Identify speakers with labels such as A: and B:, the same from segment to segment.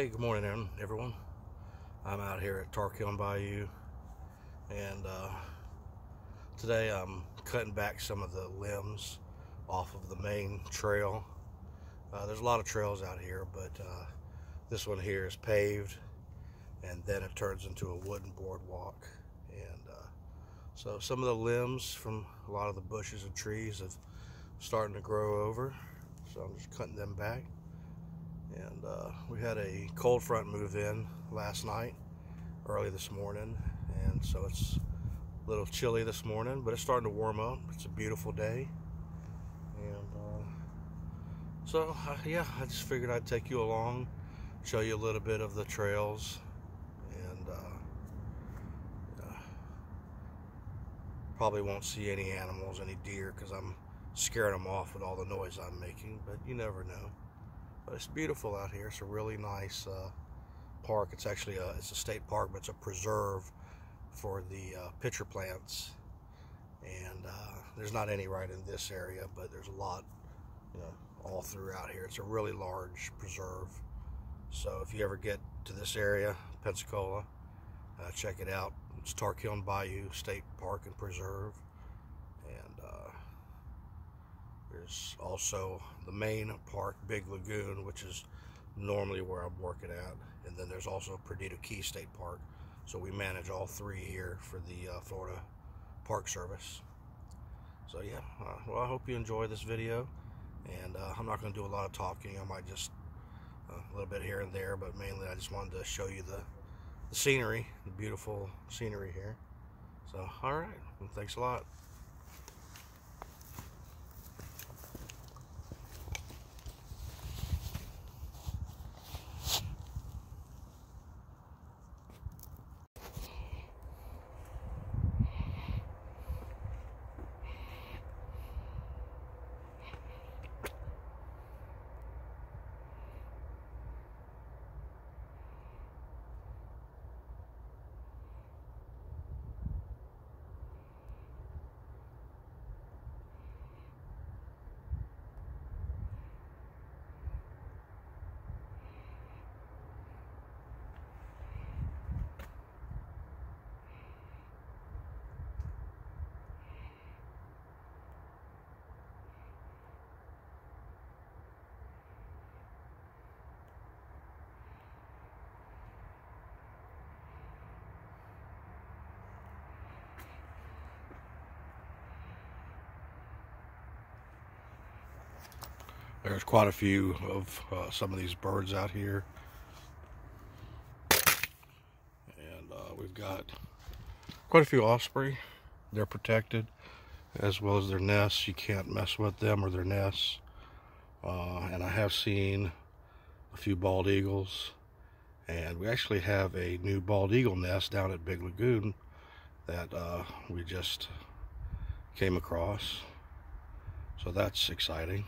A: Hey, good morning, everyone. I'm out here at Tarkiln Bayou, and uh, today I'm cutting back some of the limbs off of the main trail. Uh, there's a lot of trails out here, but uh, this one here is paved, and then it turns into a wooden boardwalk. And uh, so some of the limbs from a lot of the bushes and trees have starting to grow over, so I'm just cutting them back and uh, we had a cold front move in last night early this morning. And so it's a little chilly this morning but it's starting to warm up. It's a beautiful day. And uh, so uh, yeah I just figured I'd take you along show you a little bit of the trails. And uh, probably won't see any animals any deer because I'm scaring them off with all the noise I'm making but you never know but it's beautiful out here. It's a really nice uh, park. It's actually a, it's a state park, but it's a preserve for the uh, pitcher plants. And uh, there's not any right in this area, but there's a lot, you know, all throughout here. It's a really large preserve. So if you ever get to this area, Pensacola, uh, check it out. It's Tarkiln Bayou State Park and Preserve. There's also the main park, Big Lagoon, which is normally where I'm working at. And then there's also Perdido Key State Park. So we manage all three here for the uh, Florida Park Service. So yeah, uh, well I hope you enjoy this video. And uh, I'm not going to do a lot of talking. I might just uh, a little bit here and there, but mainly I just wanted to show you the, the scenery, the beautiful scenery here. So, all right, well, thanks a lot. There's quite a few of uh, some of these birds out here. And uh, we've got quite a few osprey. They're protected as well as their nests. You can't mess with them or their nests. Uh, and I have seen a few bald eagles. And we actually have a new bald eagle nest down at Big Lagoon that uh, we just came across. So that's exciting.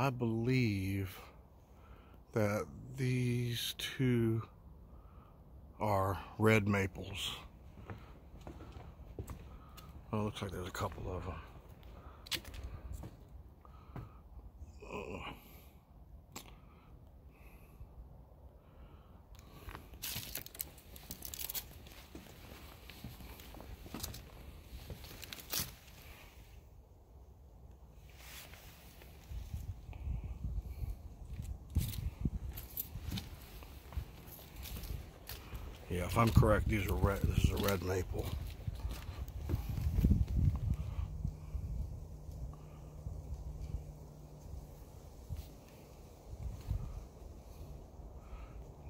A: I believe that these two are red maples. Oh, looks like there's a couple of them. If I'm correct, these are red. This is a red maple.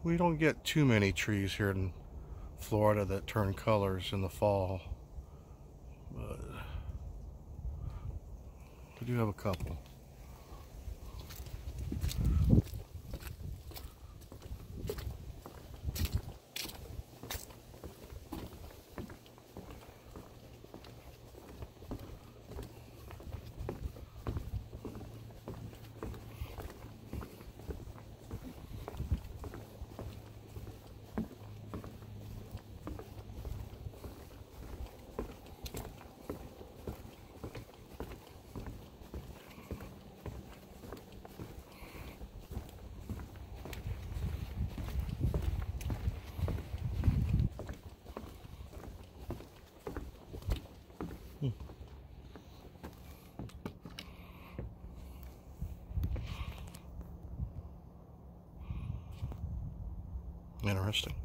A: We don't get too many trees here in Florida that turn colors in the fall. But we do have a couple. Interesting.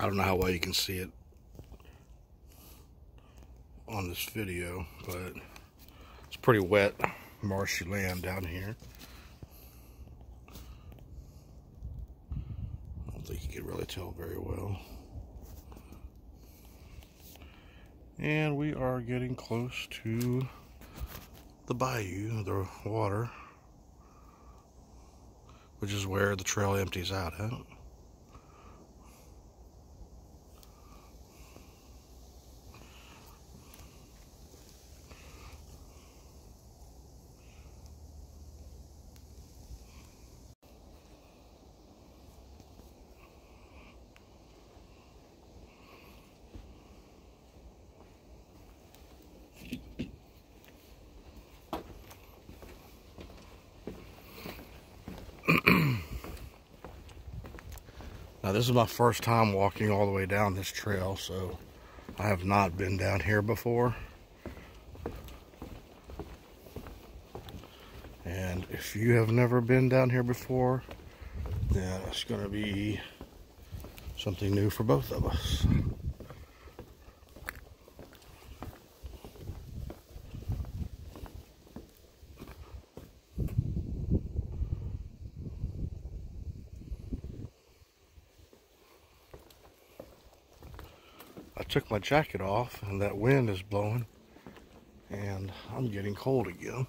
A: I don't know how well you can see it on this video, but it's pretty wet, marshy land down here. I don't think you can really tell very well. And we are getting close to the bayou, the water, which is where the trail empties out at. Now this is my first time walking all the way down this trail, so I have not been down here before. And if you have never been down here before, then it's going to be something new for both of us. Took my jacket off and that wind is blowing and I'm getting cold again.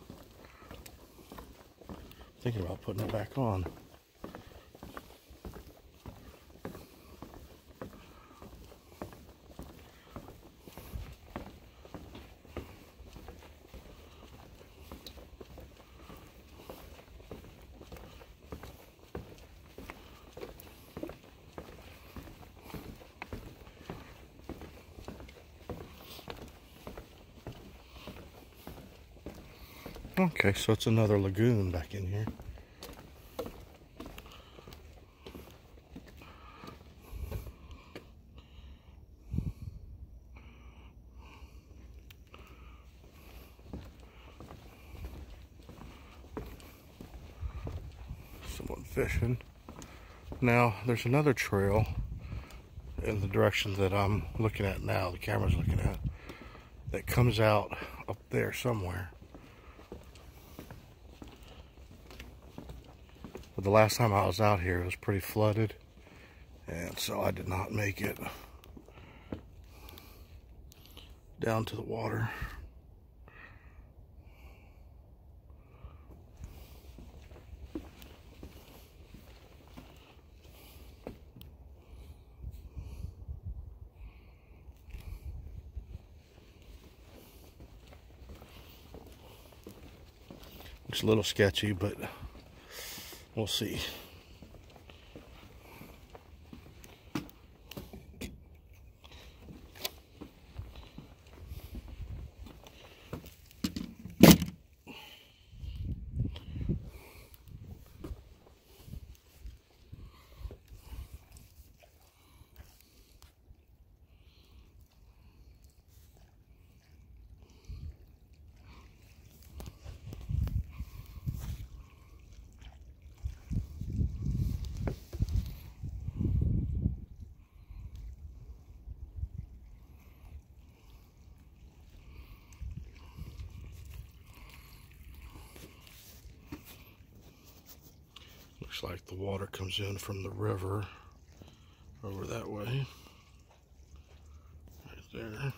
A: Thinking about putting it back on. Okay, so it's another lagoon back in here. Someone fishing. Now, there's another trail in the direction that I'm looking at now, the camera's looking at, that comes out up there somewhere. But the last time I was out here, it was pretty flooded, and so I did not make it down to the water. Looks a little sketchy, but we'll see. Like the water comes in from the river over that way. Right there.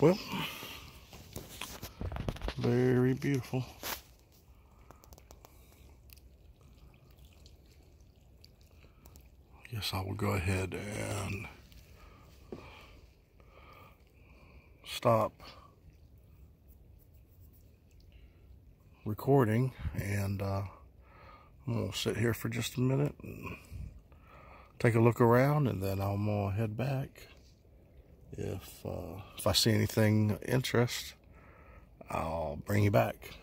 A: Well, very beautiful. Yes, I will go ahead and stop recording and uh, I'm going to sit here for just a minute and take a look around and then I'm going to head back if uh, if I see anything interest, I'll bring you back.